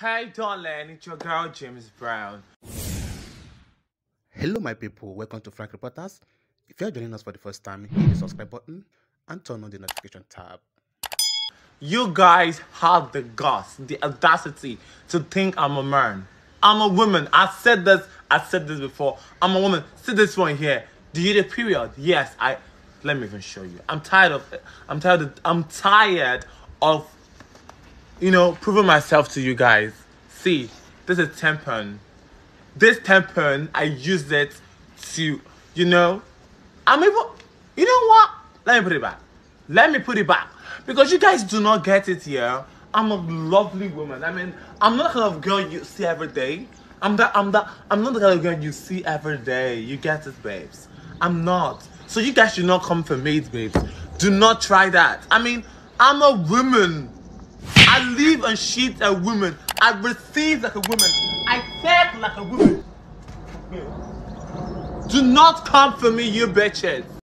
Hey darling, it's your girl James Brown. Hello, my people. Welcome to Frank Reporters. If you're joining us for the first time, hit the subscribe button and turn on the notification tab. You guys have the guts, the audacity to think I'm a man. I'm a woman. I said this. I said this before. I'm a woman. See this one here. Do you the period? Yes. I. Let me even show you. I'm tired of. It. I'm tired. Of, I'm tired of. You know, proving myself to you guys. See, this is tampon. This tampon, I used it to, you know, I'm even. You know what? Let me put it back. Let me put it back because you guys do not get it here. I'm a lovely woman. I mean, I'm not the kind of girl you see every day. I'm that. I'm that. I'm not the kind of girl you see every day. You get it, babes. I'm not. So you guys should not come for me, babes. Do not try that. I mean, I'm a woman. I live and shit a woman. I receive like a woman. I take like a woman. Do not come for me, you bitches.